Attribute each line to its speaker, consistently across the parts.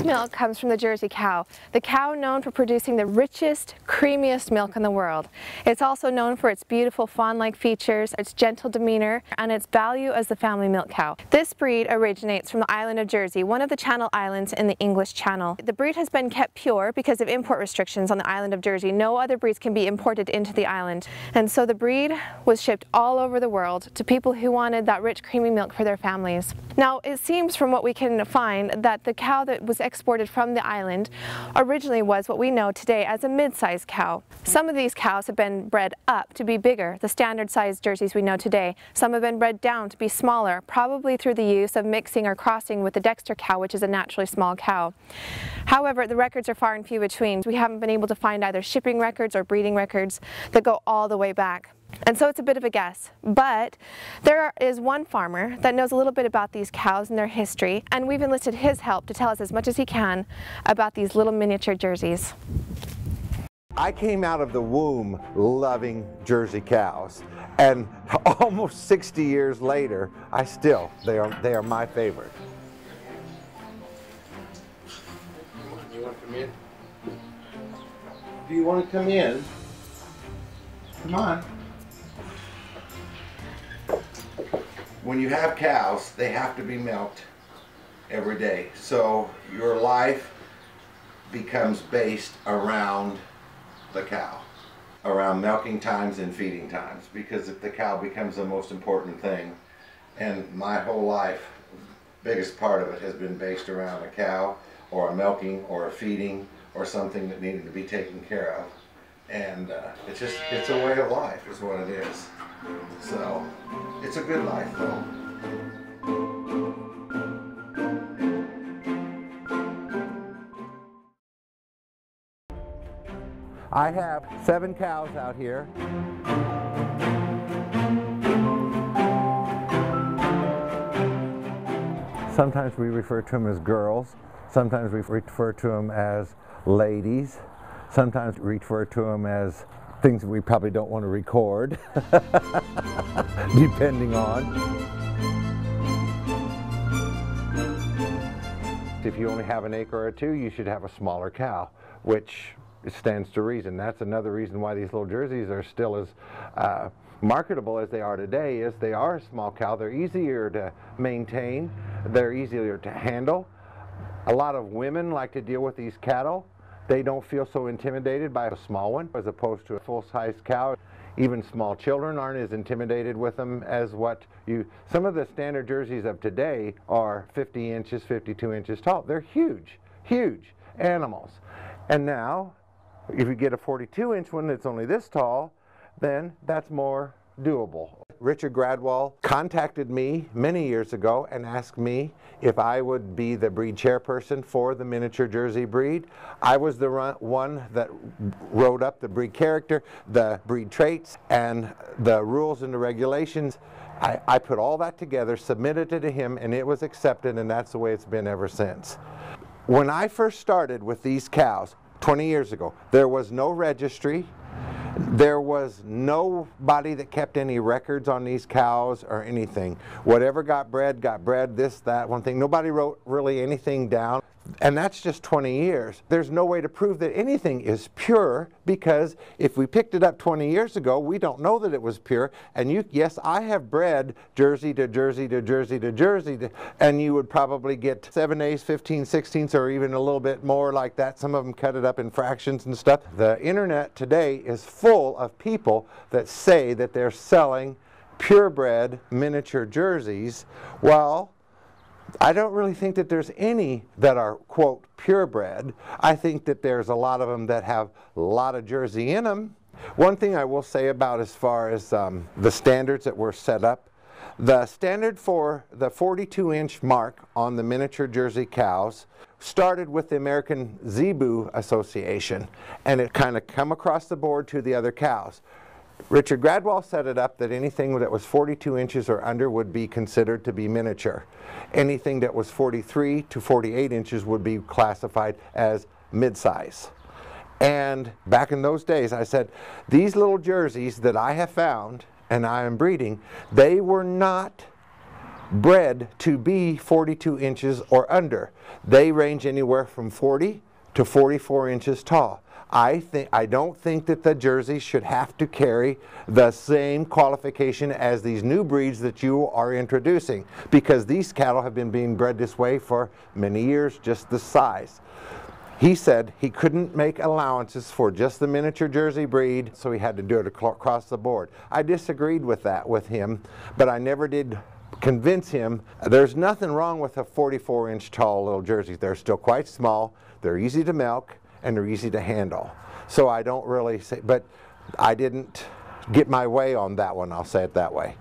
Speaker 1: This milk comes from the Jersey cow, the cow known for producing the richest, creamiest milk in the world. It's also known for its beautiful fawn-like features, its gentle demeanor, and its value as the family milk cow. This breed originates from the island of Jersey, one of the Channel Islands in the English Channel. The breed has been kept pure because of import restrictions on the island of Jersey. No other breeds can be imported into the island. And so the breed was shipped all over the world to people who wanted that rich, creamy milk for their families. Now, it seems from what we can find that the cow that was exported from the island originally was what we know today as a mid-sized cow. Some of these cows have been bred up to be bigger, the standard sized jerseys we know today. Some have been bred down to be smaller, probably through the use of mixing or crossing with the Dexter cow, which is a naturally small cow. However, the records are far and few between. We haven't been able to find either shipping records or breeding records that go all the way back. And so it's a bit of a guess, but there is one farmer that knows a little bit about these cows and their history, and we've enlisted his help to tell us as much as he can about these little miniature jerseys.
Speaker 2: I came out of the womb loving Jersey cows, and almost 60 years later, I still, they are, they are my favorite. You want to come in? Do you want to come in? Come on. When you have cows, they have to be milked every day. So your life becomes based around the cow, around milking times and feeding times. Because if the cow becomes the most important thing, and my whole life, biggest part of it has been based around a cow, or a milking, or a feeding, or something that needed to be taken care of. And uh, it's just, it's a way of life is what it is. So, it's a good life though. I have seven cows out here. Sometimes we refer to them as girls. Sometimes we refer to them as ladies. Sometimes we refer to them as things we probably don't want to record, depending on. If you only have an acre or two, you should have a smaller cow, which stands to reason. That's another reason why these little jerseys are still as uh, marketable as they are today is they are a small cow. They're easier to maintain. They're easier to handle. A lot of women like to deal with these cattle they don't feel so intimidated by a small one as opposed to a full-sized cow. Even small children aren't as intimidated with them as what you, some of the standard jerseys of today are 50 inches, 52 inches tall. They're huge, huge animals. And now, if you get a 42 inch one that's only this tall, then that's more doable. Richard Gradwell contacted me many years ago and asked me if I would be the breed chairperson for the miniature Jersey breed. I was the one that wrote up the breed character, the breed traits, and the rules and the regulations. I, I put all that together, submitted it to him, and it was accepted, and that's the way it's been ever since. When I first started with these cows, 20 years ago, there was no registry, there was nobody that kept any records on these cows or anything. Whatever got bred, got bred, this, that, one thing. Nobody wrote really anything down. And that's just 20 years. There's no way to prove that anything is pure because if we picked it up 20 years ago, we don't know that it was pure. And you, yes, I have bred Jersey to Jersey to Jersey to Jersey, to, and you would probably get 7 eighths, 15 sixteenths, or even a little bit more like that. Some of them cut it up in fractions and stuff. The internet today is full of people that say that they're selling purebred miniature jerseys. Well, I don't really think that there's any that are, quote, purebred. I think that there's a lot of them that have a lot of Jersey in them. One thing I will say about as far as um, the standards that were set up, the standard for the 42 inch mark on the miniature Jersey cows started with the American Zebu Association and it kind of come across the board to the other cows. Richard Gradwell set it up that anything that was 42 inches or under would be considered to be miniature. Anything that was 43 to 48 inches would be classified as mid-size. And back in those days, I said, these little jerseys that I have found and I am breeding, they were not bred to be 42 inches or under. They range anywhere from 40 to 44 inches tall. I think I don't think that the jerseys should have to carry the same qualification as these new breeds that you are introducing because these cattle have been being bred this way for many years, just the size. He said he couldn't make allowances for just the miniature Jersey breed, so he had to do it across the board. I disagreed with that with him, but I never did convince him there's nothing wrong with a 44 inch tall little jerseys. They're still quite small, they're easy to milk, and they're easy to handle. So I don't really say, but I didn't get my way on that one, I'll say it that way,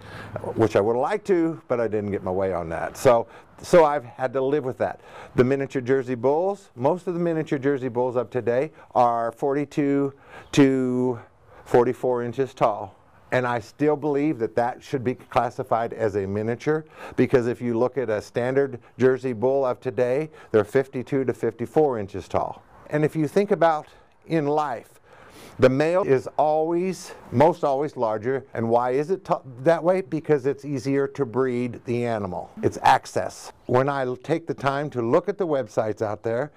Speaker 2: which I would have liked to, but I didn't get my way on that. So, so I've had to live with that. The miniature Jersey Bulls, most of the miniature Jersey Bulls of today are 42 to 44 inches tall. And I still believe that that should be classified as a miniature because if you look at a standard Jersey Bull of today, they're 52 to 54 inches tall. And if you think about in life, the male is always, most always larger. And why is it that way? Because it's easier to breed the animal. It's access. When I take the time to look at the websites out there,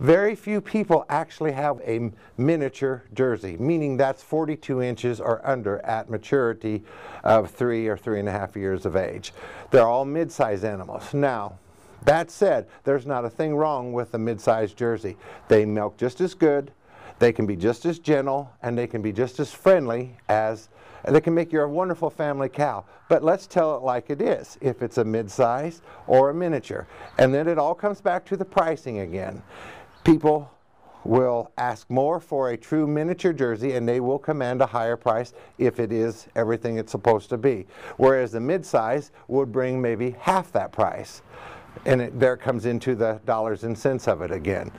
Speaker 2: very few people actually have a miniature jersey, meaning that's 42 inches or under at maturity of three or three and a half years of age. They're all mid-size animals. Now, that said, there's not a thing wrong with a mid-sized jersey. They milk just as good, they can be just as gentle, and they can be just as friendly as, they can make you a wonderful family cow. But let's tell it like it is, if it's a mid-size or a miniature. And then it all comes back to the pricing again. People will ask more for a true miniature jersey and they will command a higher price if it is everything it's supposed to be. Whereas the mid-size would bring maybe half that price and it, there comes into the dollars and cents of it again.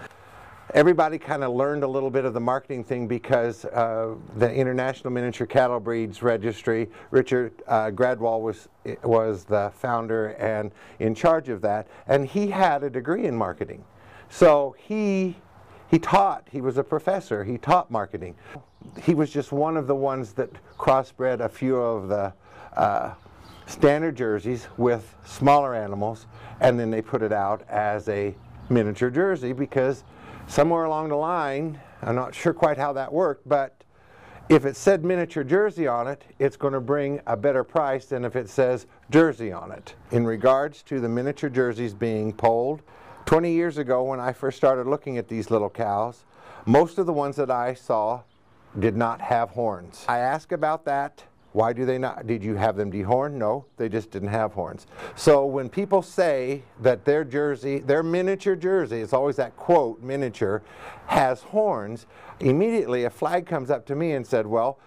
Speaker 2: Everybody kind of learned a little bit of the marketing thing because uh, the International Miniature Cattle Breeds Registry, Richard uh, Gradwell was, was the founder and in charge of that, and he had a degree in marketing. So he, he taught, he was a professor, he taught marketing. He was just one of the ones that crossbred a few of the uh, standard jerseys with smaller animals and then they put it out as a miniature jersey because somewhere along the line, I'm not sure quite how that worked, but if it said miniature jersey on it, it's going to bring a better price than if it says jersey on it. In regards to the miniature jerseys being polled, 20 years ago when I first started looking at these little cows, most of the ones that I saw did not have horns. I asked about that why do they not? Did you have them dehorned? No, they just didn't have horns. So when people say that their jersey, their miniature jersey, it's always that quote, miniature, has horns, immediately a flag comes up to me and said, well,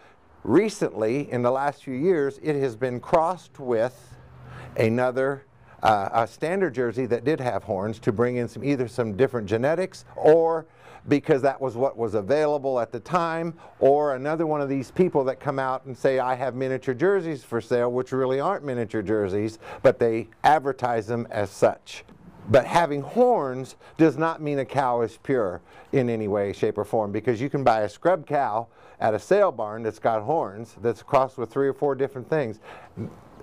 Speaker 2: recently, in the last few years, it has been crossed with another uh, a standard jersey that did have horns to bring in some either some different genetics or because that was what was available at the time, or another one of these people that come out and say, I have miniature jerseys for sale, which really aren't miniature jerseys, but they advertise them as such. But having horns does not mean a cow is pure in any way, shape, or form because you can buy a scrub cow at a sale barn that's got horns that's crossed with three or four different things.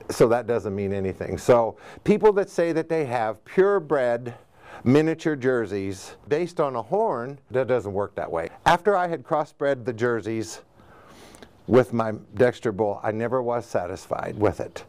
Speaker 2: So that doesn't mean anything. So people that say that they have purebred miniature jerseys based on a horn, that doesn't work that way. After I had crossbred the jerseys with my Dexter bull, I never was satisfied with it.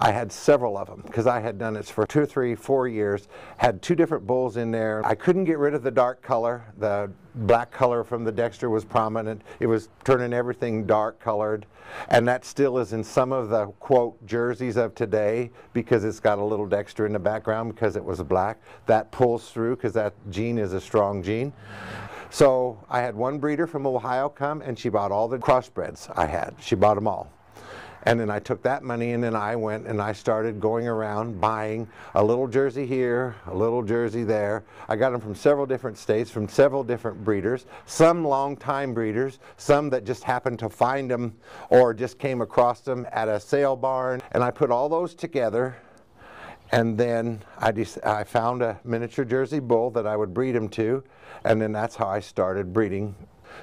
Speaker 2: I had several of them because I had done this for two, three, four years, had two different bulls in there. I couldn't get rid of the dark color. The black color from the Dexter was prominent. It was turning everything dark colored. And that still is in some of the, quote, jerseys of today because it's got a little Dexter in the background because it was black. That pulls through because that gene is a strong gene. So I had one breeder from Ohio come and she bought all the crossbreds I had. She bought them all. And then I took that money and then I went and I started going around buying a little jersey here, a little jersey there. I got them from several different states, from several different breeders, some long-time breeders, some that just happened to find them or just came across them at a sale barn. And I put all those together and then I, I found a miniature Jersey bull that I would breed him to. And then that's how I started breeding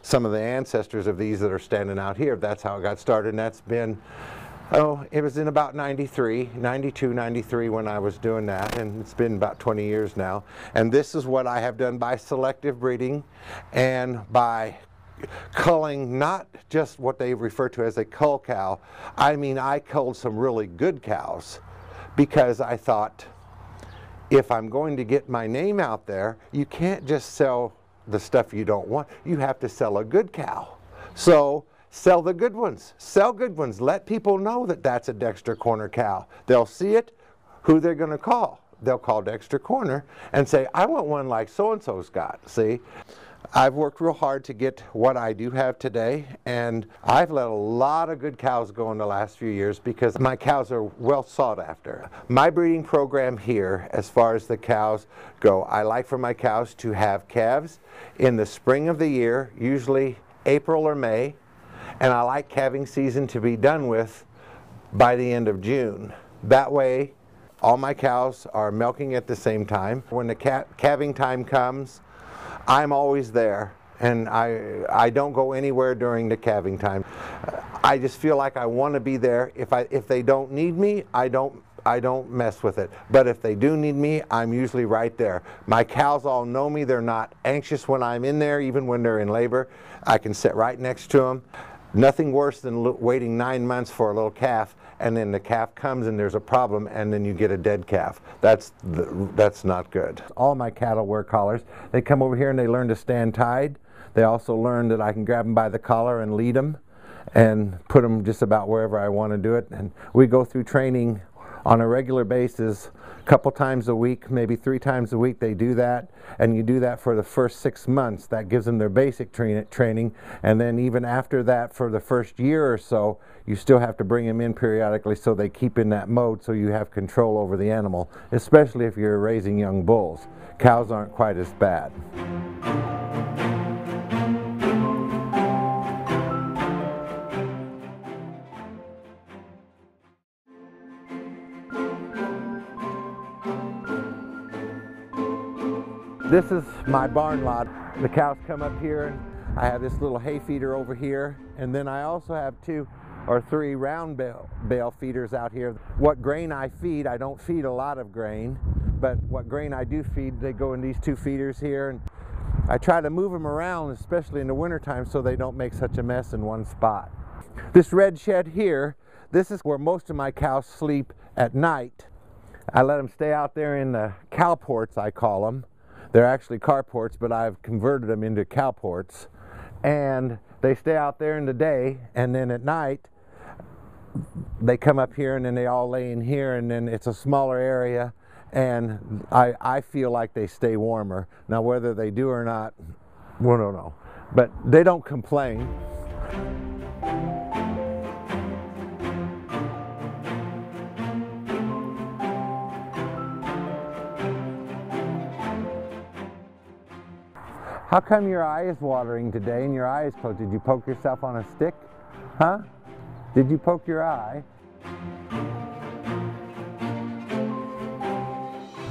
Speaker 2: some of the ancestors of these that are standing out here. That's how it got started, and that's been Oh, it was in about 93, 92, 93 when I was doing that, and it's been about 20 years now. And this is what I have done by selective breeding and by culling not just what they refer to as a cull cow. I mean, I culled some really good cows because I thought if I'm going to get my name out there, you can't just sell the stuff you don't want. You have to sell a good cow. So Sell the good ones. Sell good ones. Let people know that that's a Dexter Corner cow. They'll see it, who they're going to call. They'll call Dexter Corner and say, I want one like so-and-so's got. See? I've worked real hard to get what I do have today, and I've let a lot of good cows go in the last few years because my cows are well sought after. My breeding program here, as far as the cows go, I like for my cows to have calves in the spring of the year, usually April or May, and I like calving season to be done with by the end of June. That way, all my cows are milking at the same time. When the calving time comes, I'm always there and I, I don't go anywhere during the calving time. I just feel like I want to be there. If, I, if they don't need me, I don't, I don't mess with it. But if they do need me, I'm usually right there. My cows all know me. They're not anxious when I'm in there, even when they're in labor. I can sit right next to them. Nothing worse than waiting nine months for a little calf and then the calf comes and there's a problem and then you get a dead calf. That's, the, that's not good. All my cattle wear collars. They come over here and they learn to stand tied. They also learn that I can grab them by the collar and lead them and put them just about wherever I want to do it. And we go through training on a regular basis, couple times a week, maybe three times a week they do that. And you do that for the first six months. That gives them their basic tra training. And then even after that, for the first year or so, you still have to bring them in periodically so they keep in that mode so you have control over the animal, especially if you're raising young bulls. Cows aren't quite as bad. This is my barn lot. The cows come up here. and I have this little hay feeder over here. And then I also have two or three round bale, bale feeders out here. What grain I feed, I don't feed a lot of grain, but what grain I do feed, they go in these two feeders here. And I try to move them around, especially in the wintertime, so they don't make such a mess in one spot. This red shed here, this is where most of my cows sleep at night. I let them stay out there in the cow ports, I call them. They're actually carports, but I've converted them into cowports. And they stay out there in the day, and then at night, they come up here and then they all lay in here, and then it's a smaller area, and I, I feel like they stay warmer. Now, whether they do or not, we don't know. But they don't complain. How come your eye is watering today and your eye is closed? Did you poke yourself on a stick? Huh? Did you poke your eye?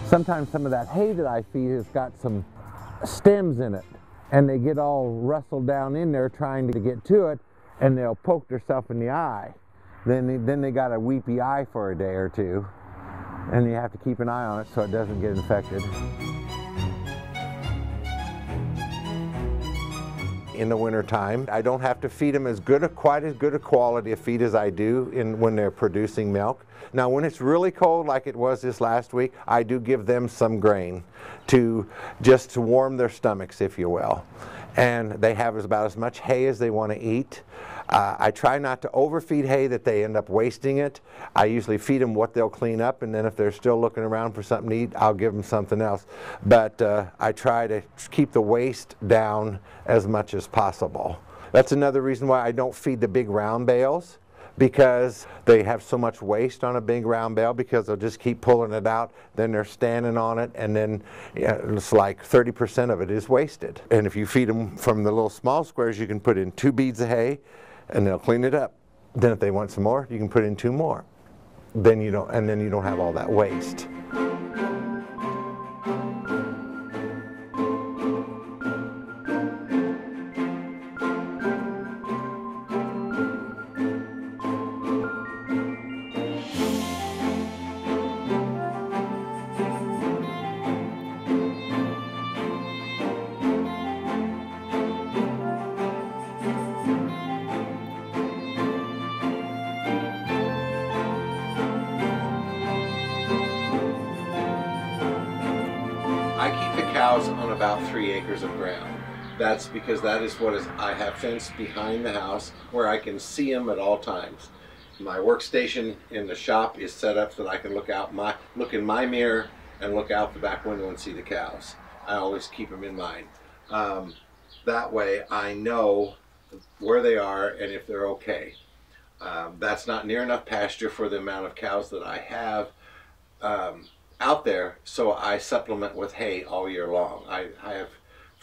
Speaker 2: Sometimes some of that hay that I feed has got some stems in it and they get all rustled down in there trying to get to it and they'll poke themselves in the eye. Then they, then they got a weepy eye for a day or two and you have to keep an eye on it so it doesn't get infected. In the wintertime. I don't have to feed them as good a, quite as good a quality of feed as I do in, when they're producing milk. Now when it's really cold like it was this last week, I do give them some grain to just to warm their stomachs, if you will. And they have about as much hay as they want to eat. Uh, I try not to overfeed hay that they end up wasting it. I usually feed them what they'll clean up and then if they're still looking around for something to eat, I'll give them something else. But uh, I try to keep the waste down as much as possible. That's another reason why I don't feed the big round bales because they have so much waste on a big round bale because they'll just keep pulling it out then they're standing on it and then it's like 30% of it is wasted and if you feed them from the little small squares you can put in two beads of hay and they'll clean it up. Then if they want some more, you can put in two more. Then you don't, and then you don't have all that waste. That's because that is what is, I have fenced behind the house where I can see them at all times. My workstation in the shop is set up so that I can look out my look in my mirror and look out the back window and see the cows. I always keep them in mind. Um, that way I know where they are and if they're okay. Um, that's not near enough pasture for the amount of cows that I have um, out there, so I supplement with hay all year long. I, I have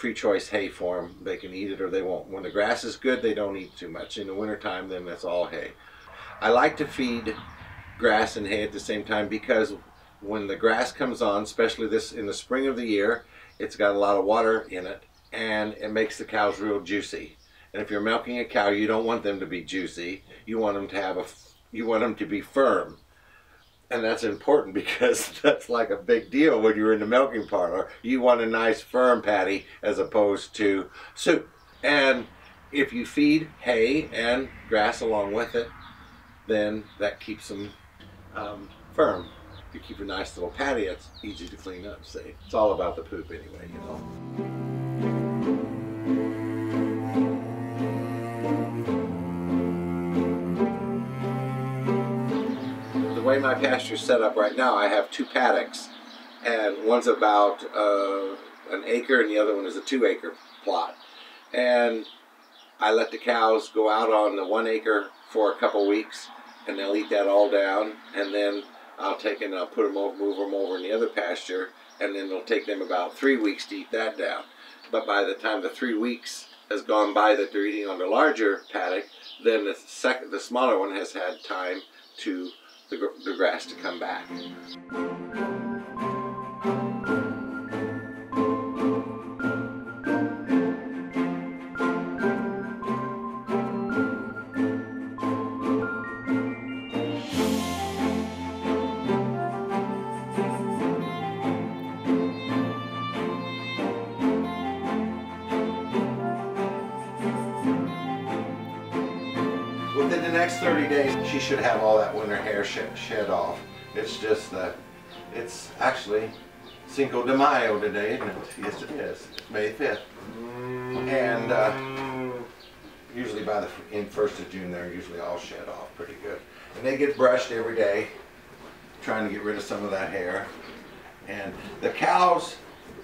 Speaker 2: free choice hay for them. They can eat it or they won't. When the grass is good, they don't eat too much. In the wintertime, then that's all hay. I like to feed grass and hay at the same time because when the grass comes on, especially this in the spring of the year, it's got a lot of water in it and it makes the cows real juicy. And if you're milking a cow, you don't want them to be juicy. You want them to have a, you want them to be firm. And that's important because that's like a big deal when you're in the milking parlor. You want a nice firm patty as opposed to soup. And if you feed hay and grass along with it, then that keeps them um, firm. You keep a nice little patty, it's easy to clean up, see? It's all about the poop anyway, you know. The way my pasture is set up right now, I have two paddocks, and one's about uh, an acre, and the other one is a two-acre plot. And I let the cows go out on the one acre for a couple weeks, and they'll eat that all down, and then I'll take and I'll put them over, move them over in the other pasture, and then it'll take them about three weeks to eat that down. But by the time the three weeks has gone by that they're eating on the larger paddock, then the second, the smaller one has had time to the, the grass to come back. 30 days, she should have all that winter hair shed, shed off. It's just that, it's actually Cinco de Mayo today, isn't it? Yes, it is. It's May 5th. And uh, usually by the in first of June, they're usually all shed off pretty good. And they get brushed every day, trying to get rid of some of that hair. And the cows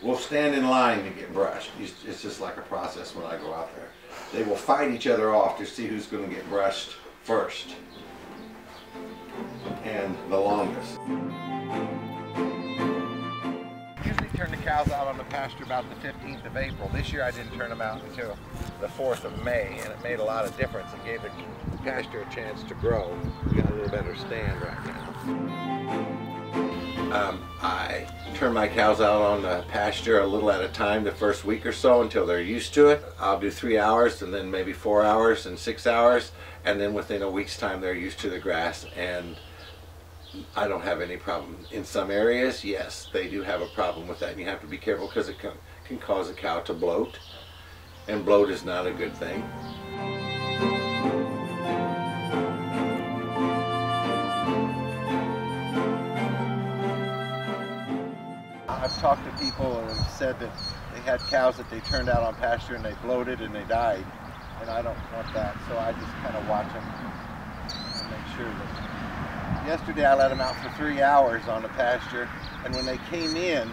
Speaker 2: will stand in line to get brushed. It's just like a process when I go out there. They will fight each other off to see who's going to get brushed first and the longest. Usually turn the cows out on the pasture about the 15th of April. This year I didn't turn them out until the 4th of May, and it made a lot of difference. It gave the pasture a chance to grow. We got a little better stand right now. Um, I turn my cows out on the pasture a little at a time the first week or so until they're used to it. I'll do three hours and then maybe four hours and six hours, and then within a week's time they're used to the grass and I don't have any problem. In some areas, yes, they do have a problem with that, and you have to be careful because it can, can cause a cow to bloat, and bloat is not a good thing. I've talked to people who have said that they had cows that they turned out on pasture and they bloated and they died, and I don't want that, so I just kind of watch them and make sure that yesterday I let them out for three hours on the pasture, and when they came in,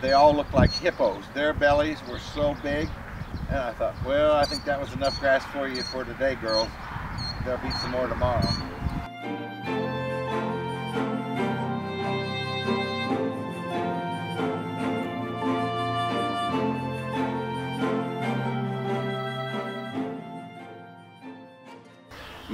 Speaker 2: they all looked like hippos. Their bellies were so big, and I thought, well, I think that was enough grass for you for today, girls. There'll be some more tomorrow.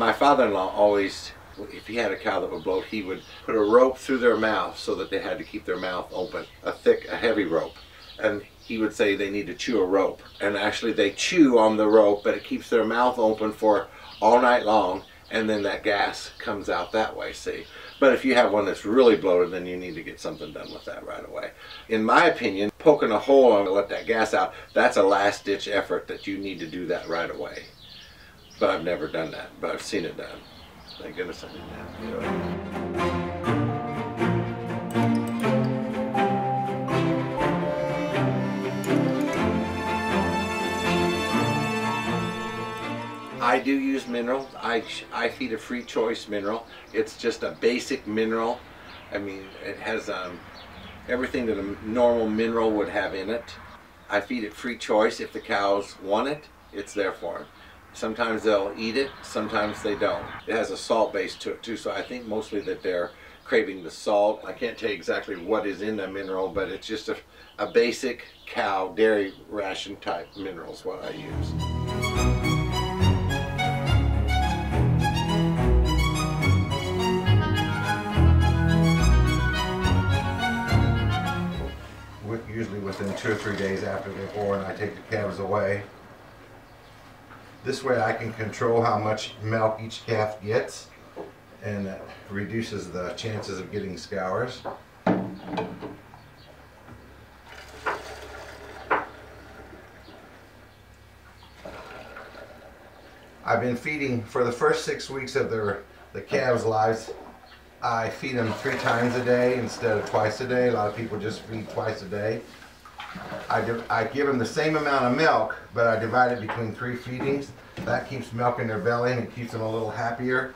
Speaker 2: My father-in-law always, if he had a cow that would bloat, he would put a rope through their mouth so that they had to keep their mouth open, a thick, a heavy rope. And he would say they need to chew a rope. And actually they chew on the rope, but it keeps their mouth open for all night long, and then that gas comes out that way, see? But if you have one that's really bloated, then you need to get something done with that right away. In my opinion, poking a hole and let that gas out, that's a last ditch effort that you need to do that right away. But I've never done that, but I've seen it done. Thank goodness I didn't have to do it. I do use minerals. I, I feed a free choice mineral. It's just a basic mineral. I mean, it has um, everything that a normal mineral would have in it. I feed it free choice. If the cows want it, it's there for them. Sometimes they'll eat it, sometimes they don't. It has a salt base to it too, so I think mostly that they're craving the salt. I can't tell you exactly what is in the mineral, but it's just a, a basic cow dairy ration type mineral is what I use. Usually within two or three days after they're born, I take the calves away. This way I can control how much milk each calf gets and it reduces the chances of getting scours. I've been feeding for the first six weeks of their the calves' lives. I feed them three times a day instead of twice a day. A lot of people just feed twice a day. I, I give them the same amount of milk, but I divide it between three feedings. That keeps milk in their belly and it keeps them a little happier.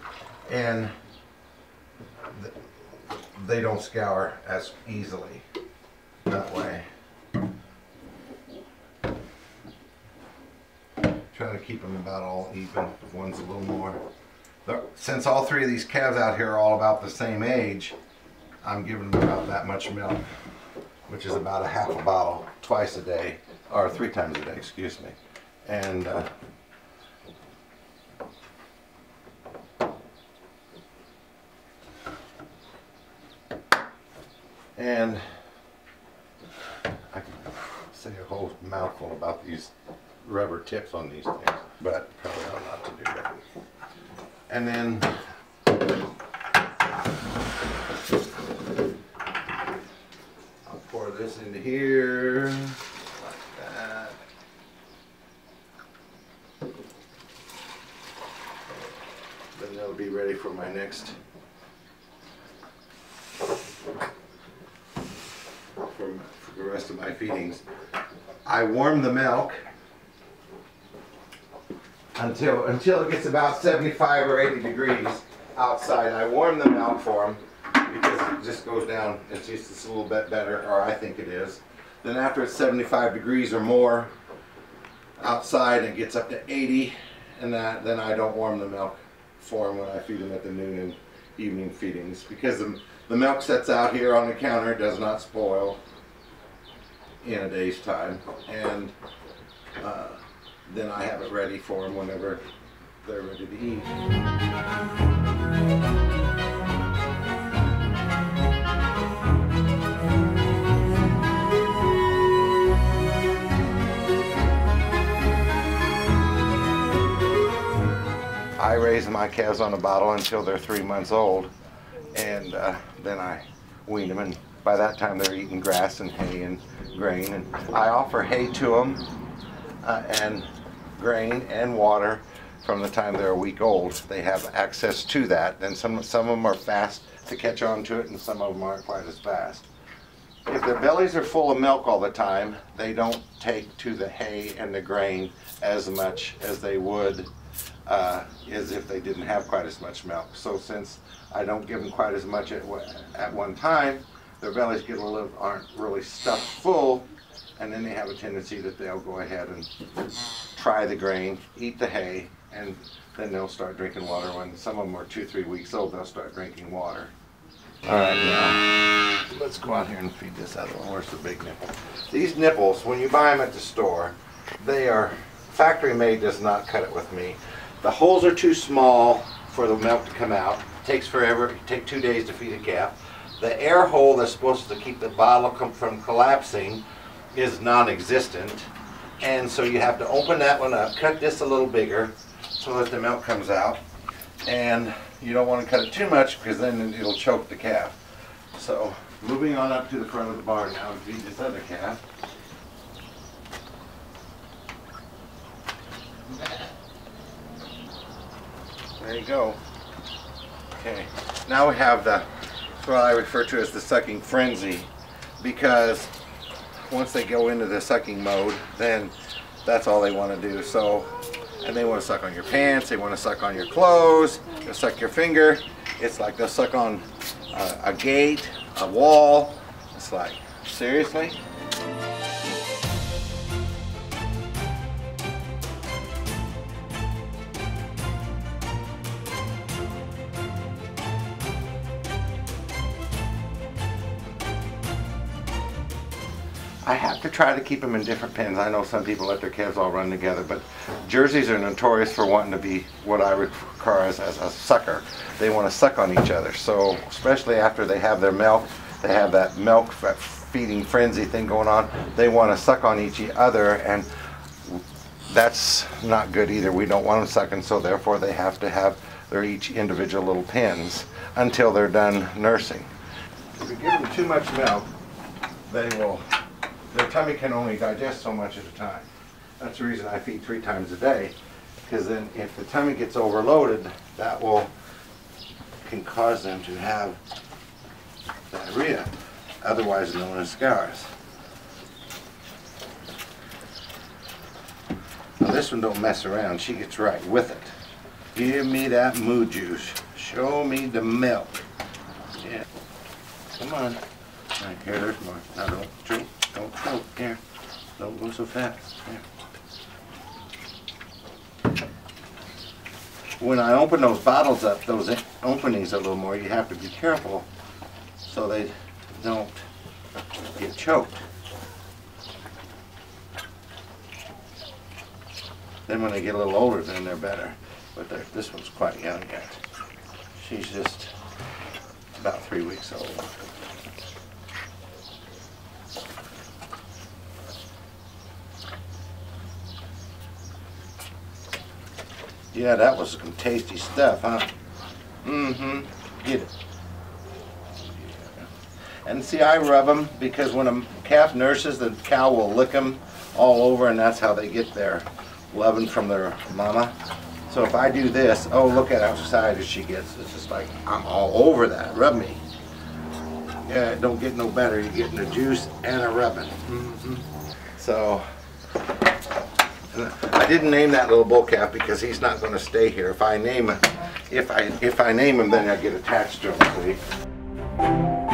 Speaker 2: And th they don't scour as easily that way. Try to keep them about all even. One's a little more. Since all three of these calves out here are all about the same age, I'm giving them about that much milk, which is about a half a bottle twice a day, or three times a day, excuse me. And uh, and I can say a whole mouthful about these rubber tips on these things, but probably ought not to do that. And then This into here like that. Then they'll be ready for my next for, for the rest of my feedings. I warm the milk until until it gets about 75 or 80 degrees outside. I warm the milk for them because it just goes down. It's just it's a little bit better, or I think it is. Then after it's 75 degrees or more outside, it gets up to 80, and that then I don't warm the milk for them when I feed them at the noon and evening feedings because the, the milk sets out here on the counter, does not spoil in a day's time, and uh, then I have it ready for them whenever they're ready to eat. Raise my calves on a bottle until they're three months old, and uh, then I wean them, and by that time they're eating grass and hay and grain, and I offer hay to them uh, and grain and water from the time they're a week old. They have access to that. And some, some of them are fast to catch on to it and some of them aren't quite as fast. If their bellies are full of milk all the time, they don't take to the hay and the grain as much as they would uh, as if they didn't have quite as much milk. So since I don't give them quite as much at, at one time, their bellies get a little, aren't really stuffed full, and then they have a tendency that they'll go ahead and try the grain, eat the hay, and then they'll start drinking water. When some of them are two, three weeks old, they'll start drinking water. All right, now let's go out here and feed this other one. Where's the big nipple? These nipples, when you buy them at the store, they are factory made. Does not cut it with me. The holes are too small for the milk to come out. It takes forever. It take two days to feed a calf. The air hole that's supposed to keep the bottle from collapsing is non-existent and so you have to open that one up, cut this a little bigger so that the milk comes out. And you don't want to cut it too much because then it'll choke the calf. So moving on up to the front of the barn now to feed this other calf. There you go. Okay, now we have the, what I refer to as the sucking frenzy because once they go into the sucking mode, then that's all they want to do. So and they want to suck on your pants, they want to suck on your clothes, they'll suck your finger. It's like they'll suck on a, a gate, a wall. It's like, seriously? I have to try to keep them in different pens. I know some people let their calves all run together, but Jerseys are notorious for wanting to be what I refer as, as a sucker. They want to suck on each other. So especially after they have their milk, they have that milk feeding frenzy thing going on. They want to suck on each other, and that's not good either. We don't want them sucking, so therefore they have to have their each individual little pens until they're done nursing. If you give them too much milk, they will their tummy can only digest so much at a time. That's the reason I feed three times a day, because then if the tummy gets overloaded, that will can cause them to have diarrhea, otherwise known as scours. Now this one don't mess around, she gets right with it. Give me that moo juice. Show me the milk. Yeah. Come on. Right, here, there's more. Now don't choke. Don't choke. Here. Don't go so fast. Here. When I open those bottles up, those openings a little more, you have to be careful so they don't get choked. Then when they get a little older, then they're better. But they're, this one's quite young yet. She's just about three weeks old. Yeah, that was some tasty stuff, huh? Mm-hmm. Get it. And see, I rub them because when a calf nurses, the cow will lick them all over, and that's how they get their loving from their mama. So if I do this, oh, look at how excited she gets. It's just like, I'm all over that. Rub me. Yeah, it don't get no better. You're getting a juice and a rubbing. Mm -hmm. So, I didn't name that little bull calf because he's not going to stay here. If I name him, if I if I name him, then I get attached to him. See?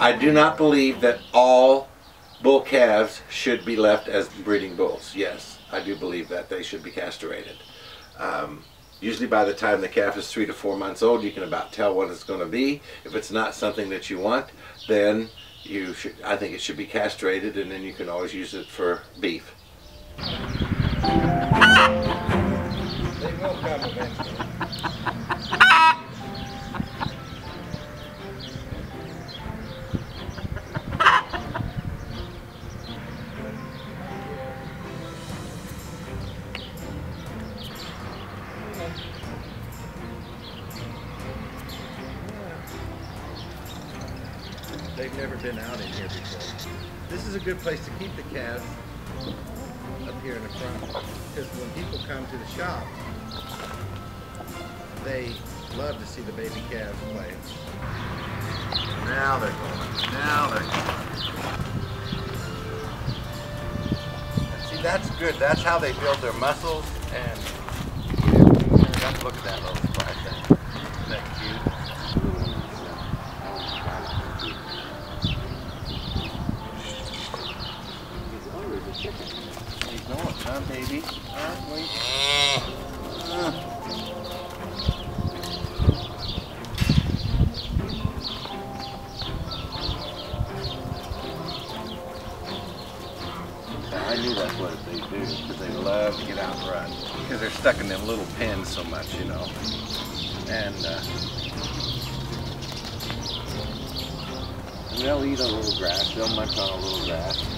Speaker 2: I do not believe that all bull calves should be left as breeding bulls. Yes, I do believe that they should be castrated. Um, Usually by the time the calf is three to four months old, you can about tell what it's going to be. If it's not something that you want, then you should, I think it should be castrated and then you can always use it for beef. They will come eventually. Good place to keep the calves up here in the front because when people come to the shop, they love to see the baby calves play. Now they're going. Now they're going. See, that's good. That's how they build their muscles and look at that little surprise thing. Isn't that cute? Huh, baby? Wait. I knew that's what they do, because they love to get out and run. Because they're stuck in them little pens so much, you know. And uh, they'll eat a little grass, they'll munch on a little grass.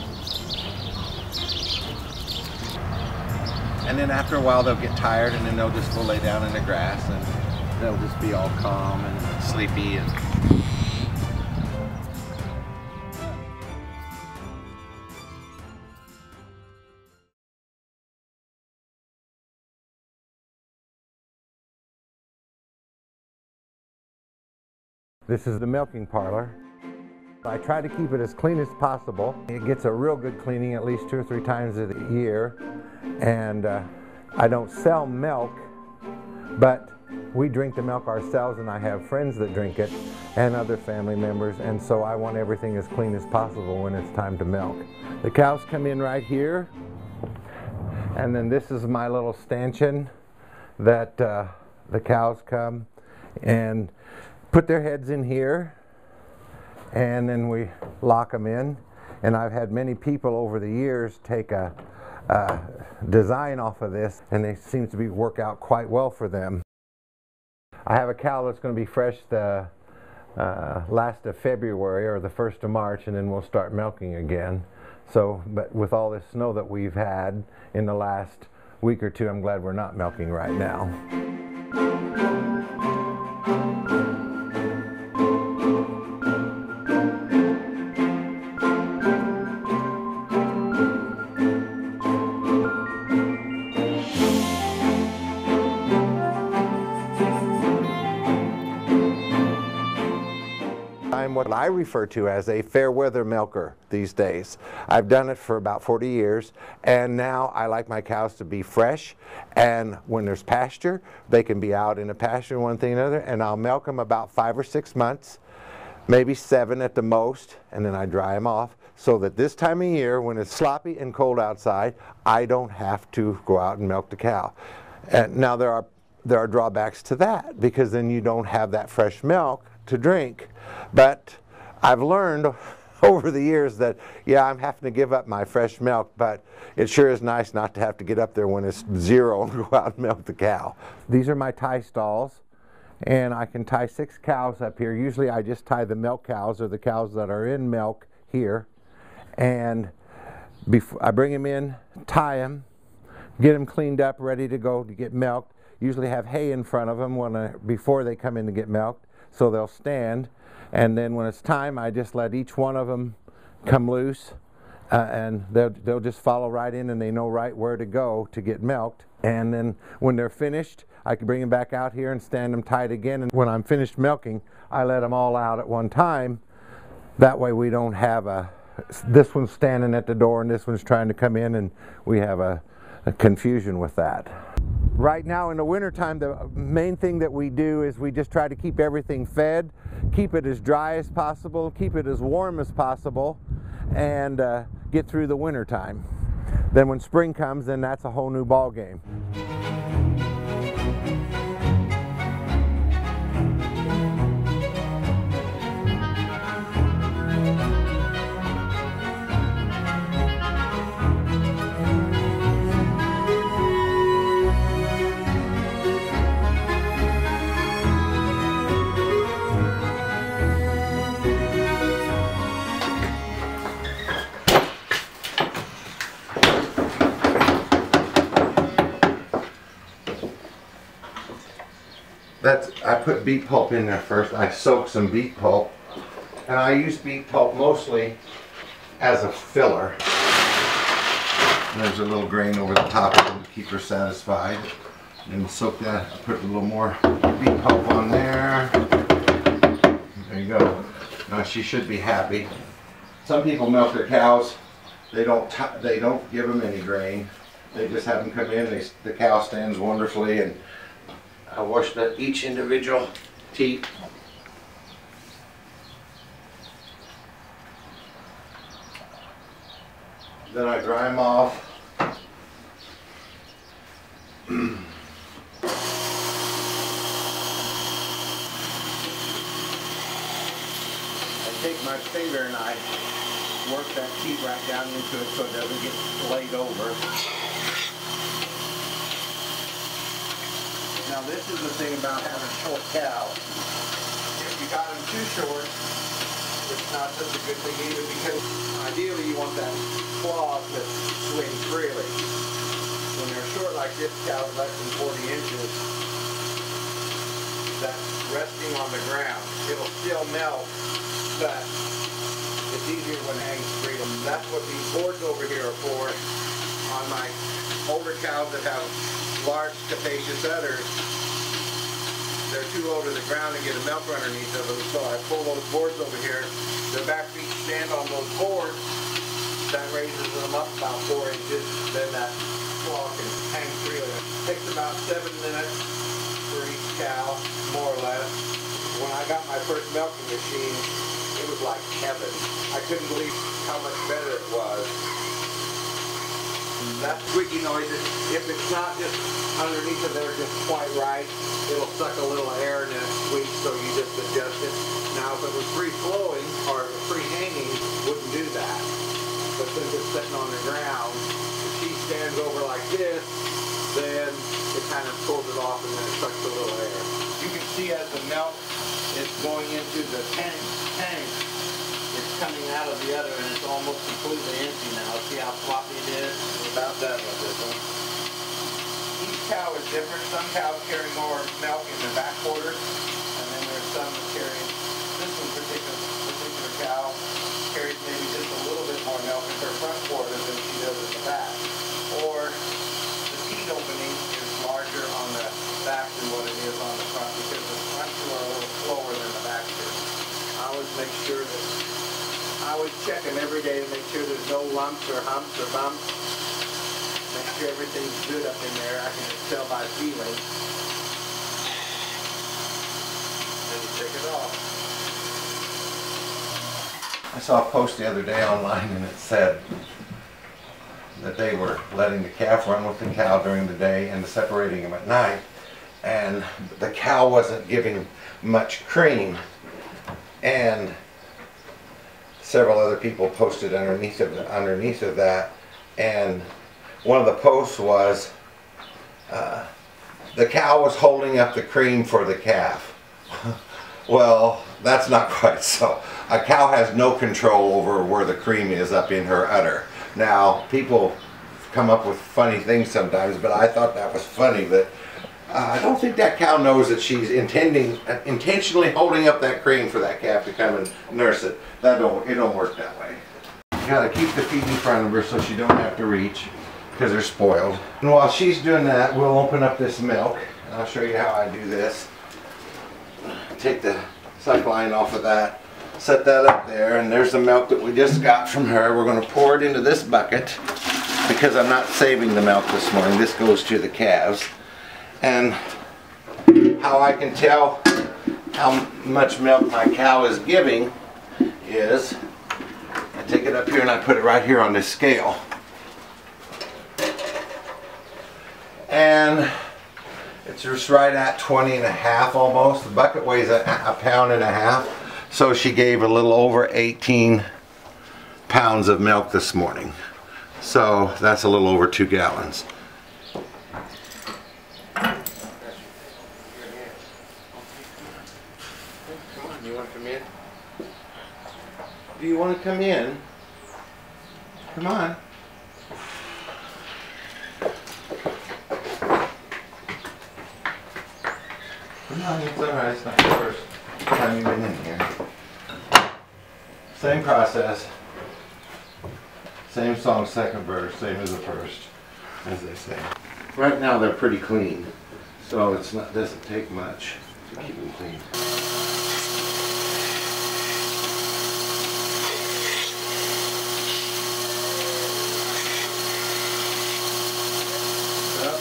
Speaker 2: And then after a while they'll get tired and then they'll just go lay down in the grass and they'll just be all calm and sleepy and This is the milking parlor. I try to keep it as clean as possible. It gets a real good cleaning at least two or three times a year. And uh, I don't sell milk, but we drink the milk ourselves and I have friends that drink it and other family members and so I want everything as clean as possible when it's time to milk. The cows come in right here and then this is my little stanchion that uh, the cows come and put their heads in here and then we lock them in and I've had many people over the years take a, a design off of this and it seems to be work out quite well for them. I have a cow that's going to be fresh the uh, last of February or the first of March, and then we'll start milking again. So, but with all this snow that we've had in the last week or two, I'm glad we're not milking right now. What I refer to as a fair weather milker these days. I've done it for about 40 years and now I like my cows to be fresh and when there's pasture they can be out in a pasture one thing or another and I'll milk them about five or six months maybe seven at the most and then I dry them off so that this time of year when it's sloppy and cold outside I don't have to go out and milk the cow. And now there are there are drawbacks to that because then you don't have that fresh milk to drink. But I've learned over the years that, yeah, I'm having to give up my fresh milk, but it sure is nice not to have to get up there when it's zero and go out and milk the cow. These are my tie stalls, and I can tie six cows up here. Usually I just tie the milk cows or the cows that are in milk here, and before I bring them in, tie them, get them cleaned up, ready to go to get milked. Usually have hay in front of them when I, before they come in to get milked so they'll stand. And then when it's time, I just let each one of them come loose uh, and they'll, they'll just follow right in and they know right where to go to get milked. And then when they're finished, I can bring them back out here and stand them tight again. And when I'm finished milking, I let them all out at one time. That way we don't have a, this one's standing at the door and this one's trying to come in and we have a, a confusion with that. Right now in the wintertime, the main thing that we do is we just try to keep everything fed, keep it as dry as possible, keep it as warm as possible, and uh, get through the wintertime. Then when spring comes, then that's a whole new ball game. Put beet pulp in there first. I soak some beet pulp. And I use beet pulp mostly as a filler. And there's a little grain over the top to keep her satisfied. And soak that, put a little more beet pulp on there. There you go. Now she should be happy. Some people milk their cows. They don't, they don't give them any grain. They just have them come in. They, the cow stands wonderfully and I wash the, each individual teat. Then I dry them off. I take my finger and I work that teat right down into it so it doesn't get laid over. Now this is the thing about having short cows. If you got them too short, it's not such a good thing either because ideally you want that claw to swing freely. When they're short like this cow's less than 40 inches, that's resting on the ground. It'll still melt, but it's easier when it hangs free. That's what these boards over here are for on my older cows that have large capacious udders they're too low to the ground to get a milker underneath of them, so I pull those boards over here. The back feet stand on those boards. That raises them up about four inches. Then that claw can hang freely. It takes about seven minutes for each cow, more or less. When I got my first milking machine, it was like heaven. I couldn't believe how much better it was. That squeaky noise, if it's not just underneath of there just quite right, it'll suck a little air and then it squeaks, so you just adjust it. Now, if it was free flowing or free hanging, wouldn't do that. But since it's sitting on the ground, if she stands over like this, then it kind of pulls it off and then it sucks a little air. You can see as the milk is going into the tank, tank, coming out of the other and it's almost completely empty now. See how floppy it is? About done with this one. Each cow is different. Some cows carry more milk in the back quarters, and then there's some that carry, this one particular, particular cow carries maybe just a little bit more milk in her front quarters than she does at the back. Or the feed opening is larger on the back than what it is on the front because the front two are a little slower than the back two. I always make sure that, I always check them every day to make sure there's no lumps or humps or bumps. Make sure everything's good up in there. I can just tell by feeling. And you take it off. I saw a post the other day online and it said that they were letting the calf run with the cow during the day and separating them at night. And the cow wasn't giving much cream. And several other people posted underneath of underneath of that. And one of the posts was uh, the cow was holding up the cream for the calf. well, that's not quite so. A cow has no control over where the cream is up in her udder. Now, people come up with funny things sometimes, but I thought that was funny that uh, I don't think that cow knows that she's intending, uh, intentionally holding up that cream for that calf to come and nurse it. That don't, it don't work that way. You gotta keep the feet in front of her so she don't have to reach because they're spoiled. And while she's doing that, we'll open up this milk. And I'll show you how I do this. Take the suck line off of that, set that up there, and there's the milk that we just got from her. We're gonna pour it into this bucket because I'm not saving the milk this morning. This goes to the calves. And how I can tell how much milk my cow is giving is I take it up here and I put it right here on this scale. And it's just right at 20 and a half almost. The bucket weighs a, a pound and a half. So she gave a little over 18 pounds of milk this morning. So that's a little over two gallons. Come on, you want to come in? Do you want to come in? Come on. Come on, it's alright, it's not the first time you've been in here. Same process. Same song, second verse, same as the first, as they say. Right now they're pretty clean, so it's not doesn't take much to keep them clean. Up.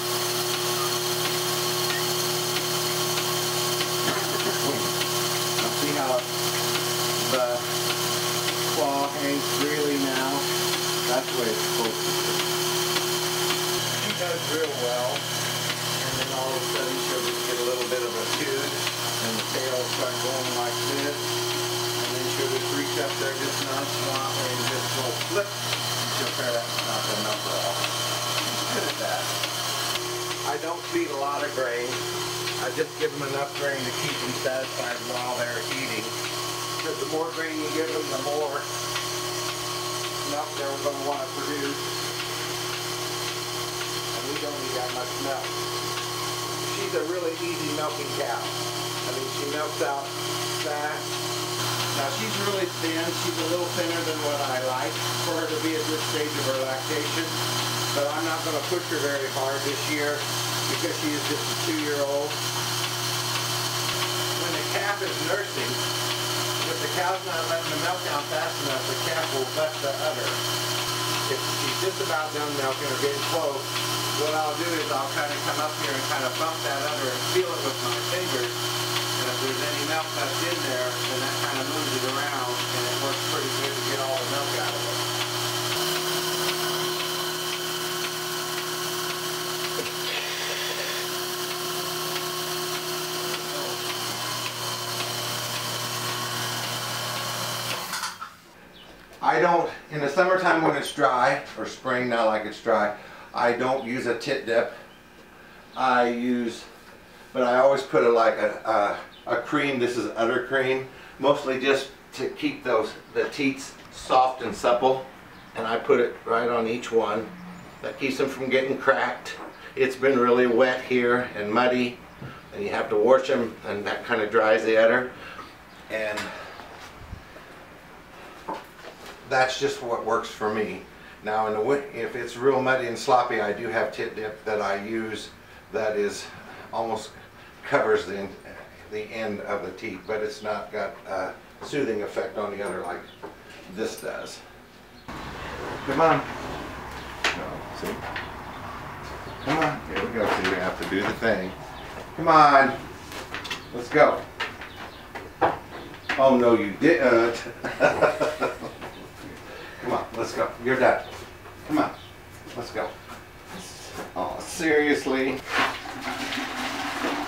Speaker 2: Now see how the claw hangs freely now? That's the way it's supposed to be. She does real well, and then all of a sudden she'll just get a little bit of a tooth, and the tail will start going like this, and then she'll just reach up there just nonchalantly and just go flip, and she'll try that not the number off. She's good at that. I don't feed a lot of grain. I just give them enough grain to keep them satisfied while they're eating. Because the more grain you give them, the more milk they're going to want to produce. And we don't need that much milk. She's a really easy milking cow. I mean, she milks out fast. Now she's really thin. She's a little thinner than what I like for her to be at this stage of her lactation. But I'm not going to push her very hard this year because she is just a two-year-old. When the calf is nursing, if the cow's not letting the milk down fast enough, the calf will butt the udder. If she's just about done milking or getting close, what I'll do is I'll kind of come up here and kind of bump that udder and feel it with my fingers. And if there's any milk left in there, then that kind of moves it around and it works pretty good to get all the milk out of it. I don't, in the summertime when it's dry, or spring now like it's dry, I don't use a tit dip. I use, but I always put a, like a, a, a cream, this is udder cream, mostly just to keep those, the teats soft and supple. And I put it right on each one. That keeps them from getting cracked. It's been really wet here and muddy, and you have to wash them, and that kind of dries the udder. And that's just what works for me. Now, in the if it's real muddy and sloppy, I do have tit dip that I use that is almost covers the, the end of the teat, but it's not got a soothing effect on the other like this does. Come on. No, see? Come on. Here we go. See, we have to do the thing. Come on. Let's go. Oh, no, you didn't. Come on, let's go. You're done. Come on, let's go. Oh, seriously?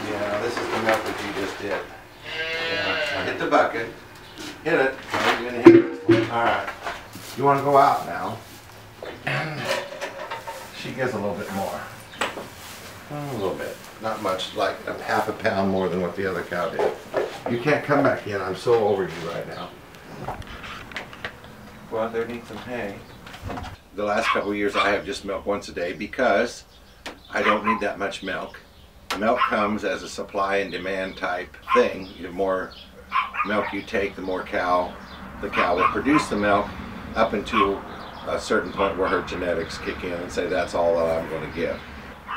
Speaker 2: Yeah, this is the that you just did. Yeah, hit the bucket. Hit it. Hit it. All right. You want to go out now? She gives a little bit more. A little bit. Not much, like a half a pound more than what the other cow did. You can't come back in. I'm so over you right now. There and eat some hay. The last couple years I have just milk once a day because I don't need that much milk. Milk comes as a supply and demand type thing. The more milk you take, the more cow, the cow will produce the milk up until a certain point where her genetics kick in and say that's all that I'm going to give.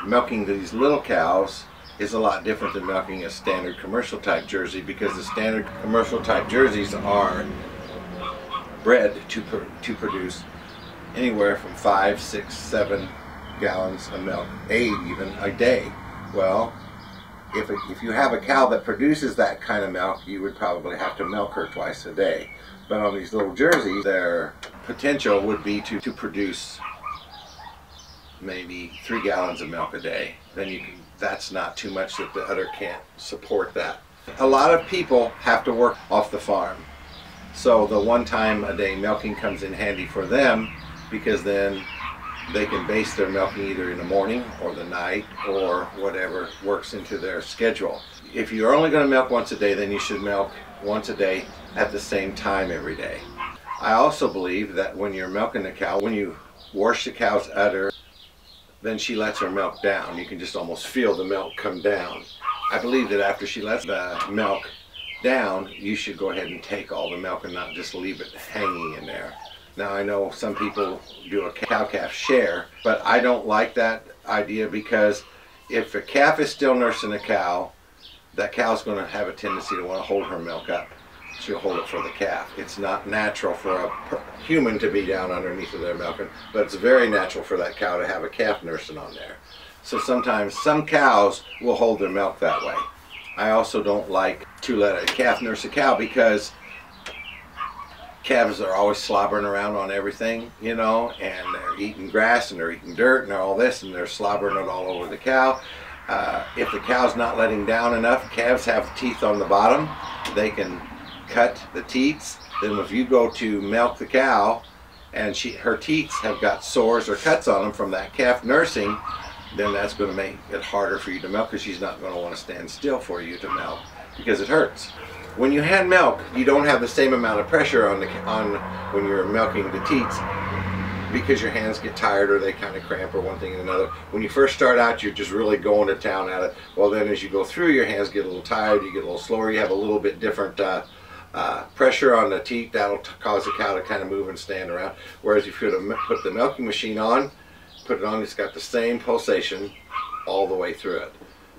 Speaker 2: Milking these little cows is a lot different than milking a standard commercial type Jersey because the standard commercial type Jerseys are bred to, pr to produce anywhere from five, six, seven gallons of milk, eight even a day. Well, if, it, if you have a cow that produces that kind of milk, you would probably have to milk her twice a day. But on these little jerseys, their potential would be to, to produce maybe three gallons of milk a day. Then you can, that's not too much that the udder can't support that. A lot of people have to work off the farm. So the one time a day milking comes in handy for them because then they can base their milking either in the morning or the night or whatever works into their schedule. If you're only going to milk once a day, then you should milk once a day at the same time every day. I also believe that when you're milking the cow, when you wash the cow's udder, then she lets her milk down. You can just almost feel the milk come down. I believe that after she lets the milk down, you should go ahead and take all the milk and not just leave it hanging in there. Now I know some people do a cow-calf share, but I don't like that idea because if a calf is still nursing a cow, that cow's going to have a tendency to want to hold her milk up. She'll hold it for the calf. It's not natural for a human to be down underneath of their milking, but it's very natural for that cow to have a calf nursing on there. So sometimes some cows will hold their milk that way. I also don't like to let a calf nurse a cow because calves are always slobbering around on everything, you know, and they're eating grass and they're eating dirt and all this and they're slobbering it all over the cow. Uh, if the cow's not letting down enough, calves have teeth on the bottom. They can cut the teats. Then if you go to milk the cow and she her teats have got sores or cuts on them from that calf nursing, then that's going to make it harder for you to milk because she's not going to want to stand still for you to milk because it hurts. When you hand milk, you don't have the same amount of pressure on the on when you're milking the teats because your hands get tired or they kind of cramp or one thing and another. When you first start out, you're just really going to town at it. Well, then as you go through, your hands get a little tired, you get a little slower, you have a little bit different uh, uh, pressure on the teat. That'll cause the cow to kind of move and stand around. Whereas if you put the milking machine on, put it on, it's got the same pulsation all the way through it.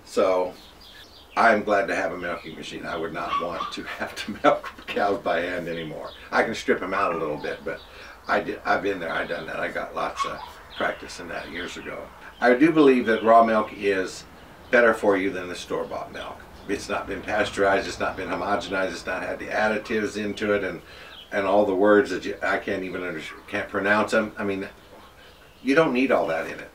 Speaker 2: So I'm glad to have a milking machine. I would not want to have to milk cows by hand anymore. I can strip them out a little bit, but I did, I've been there, I've done that. I got lots of practice in that years ago. I do believe that raw milk is better for you than the store-bought milk. It's not been pasteurized, it's not been homogenized, it's not had the additives into it and and all the words that you, I can't even under, can't pronounce them. I mean, you don't need all that in it.